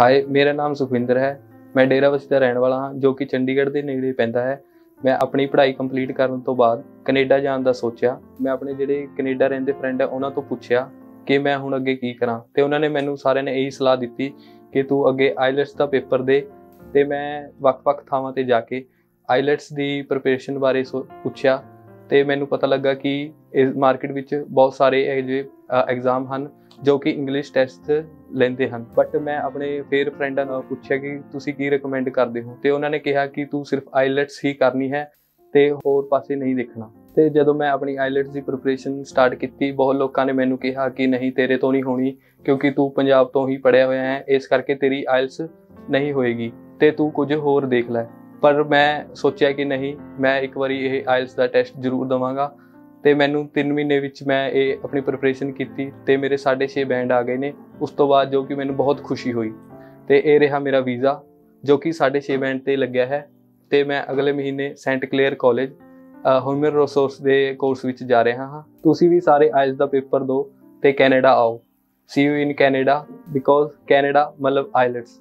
ਹਾਏ, ਮੇਰਾ ਨਾਮ ਸੁਖਵਿੰਦਰ ਹੈ। ਮੈਂ ਡੇਰਾਬੱਸੀ ਦਾ ਰਹਿਣ ਵਾਲਾ ਹਾਂ, ਜੋ ਕਿ ਚੰਡੀਗੜ੍ਹ ਦੇ ਨੇੜੇ ਪੈਂਦਾ ਹੈ। ਮੈਂ ਆਪਣੀ ਪੜ੍ਹਾਈ ਕੰਪਲੀਟ ਕਰਨ ਤੋਂ ਬਾਅਦ ਕੈਨੇਡਾ ਜਾਣ ਦਾ ਸੋਚਿਆ। ਮੈਂ ਆਪਣੇ ਜਿਹੜੇ ਕੈਨੇਡਾ ਰਹਿੰਦੇ ਫਰੈਂਡ ਹੈ ਉਹਨਾਂ ਤੋਂ ਪੁੱਛਿਆ ਕਿ ਮੈਂ ਹੁਣ ਅੱਗੇ ਕੀ ਕਰਾਂ। ਤੇ ਉਹਨਾਂ ਨੇ ਮੈਨੂੰ ਸਾਰਿਆਂ ਨੇ ਇਹੀ ਸਲਾਹ ਦਿੱਤੀ ਕਿ ਤੂੰ ਅੱਗੇ ਆਈਲੈਟਸ ਦਾ ਪੇਪਰ ਦੇ ਤੇ ਮੈਂ ਵੱਖ-ਵੱਖ ਥਾਵਾਂ ਤੇ ਜਾ ਕੇ ਆਈਲੈਟਸ ਦੀ ਪ੍ਰਿਪਰੇਸ਼ਨ ਬਾਰੇ ਸੋ- ਪੁੱਛਿਆ। ਤੇ ਮੈਨੂੰ ਪਤਾ ਲੱਗਾ ਕਿ ਇਸ ਮਾਰਕੀਟ ਵਿੱਚ ਬਹੁਤ ਸਾਰੇ ਇਹੋ ਜਿਹੇ ਐਗਜ਼ਾਮ ਹਨ ਜੋ ਕਿ ਇੰਗਲਿਸ਼ ਟੈਸਟ ਲੈਂਦੇ ਹਨ। ਬਟ ਮੈਂ ਆਪਣੇ ਫੇਰ ਫਰੈਂਡਾਂ ਨਾਲ ਪੁੱਛਿਆ ਕਿ ਤੁਸੀਂ ਕੀ ਰეკਮੈਂਡ ਕਰਦੇ ਹੋ? ਤੇ ਉਹਨਾਂ ਨੇ ਕਿਹਾ ਕਿ ਤੂੰ ਸਿਰਫ ਆਈਲੈਟਸ ਹੀ ਕਰਨੀ ਹੈ ਤੇ ਹੋਰ ਪਾਸੇ ਨਹੀਂ ਦੇਖਣਾ। ਤੇ ਜਦੋਂ ਮੈਂ ਆਪਣੀ ਆਈਲੈਟਸ ਦੀ ਪ੍ਰਿਪਰੇਸ਼ਨ ਸਟਾਰਟ ਕੀਤੀ, ਬਹੁਤ ਲੋਕਾਂ ਨੇ ਮੈਨੂੰ ਕਿਹਾ ਕਿ ਨਹੀਂ, ਤੇਰੇ ਤੋਂ ਨਹੀਂ ਹੋਣੀ, ਕਿਉਂਕਿ ਤੂੰ ਪੰਜਾਬ ਤੋਂ ਹੀ ਪੜਿਆ ਹੋਇਆ ਹੈ, ਇਸ ਕਰਕੇ ਤੇਰੀ ਆਇਲਸ ਨਹੀਂ ਹੋਏਗੀ। ਤੇ ਤੂੰ ਕੁਝ ਹੋਰ ਦੇਖ ਲੈ। ਪਰ ਮੈਂ ਸੋਚਿਆ ਕਿ ਨਹੀਂ, ਮੈਂ ਇੱਕ ਵਾਰੀ ਇਹ ਆਇਲਸ ਦਾ ਟੈਸਟ ਜ਼ਰੂਰ ਦਵਾਂਗਾ ਤੇ ਮੈਨੂੰ 3 ਮਹੀਨੇ ਵਿੱਚ ਮੈਂ ਇਹ ਆਪਣੀ ਪ੍ਰਿਪਰੇਸ਼ਨ ਕੀਤੀ ਤੇ ਮੇਰੇ 6.5 ਬੈਂਡ ਆ ਗਏ ਨੇ। ਉਸ ਤੋਂ ਬਾਅਦ ਜੋ ਕਿ ਮੈਨੂੰ ਬਹੁਤ ਖੁਸ਼ੀ ਹੋਈ ਤੇ ਇਹ ਰਿਹਾ ਮੇਰਾ ਵੀਜ਼ਾ ਜੋ ਕਿ 6.5 ਬੈਂਡ ਤੇ ਲੱਗਿਆ ਹੈ ਤੇ ਮੈਂ ਅਗਲੇ ਮਹੀਨੇ Saint Clair college human resource ਦੇ ਕੋਰਸ ਵਿੱਚ ਜਾ ਰਿਹਾ ਹਾਂ। ਤੁਸੀਂ ਵੀ ਸਾਰੇ ਆਇਲਸ ਦਾ ਪੇਪਰ ਦਿਓ ਤੇ ਕੈਨੇਡਾ ਆਓ। See you in Canada because Canada ਮਤਲਬ ਆਈਲੈਟਸ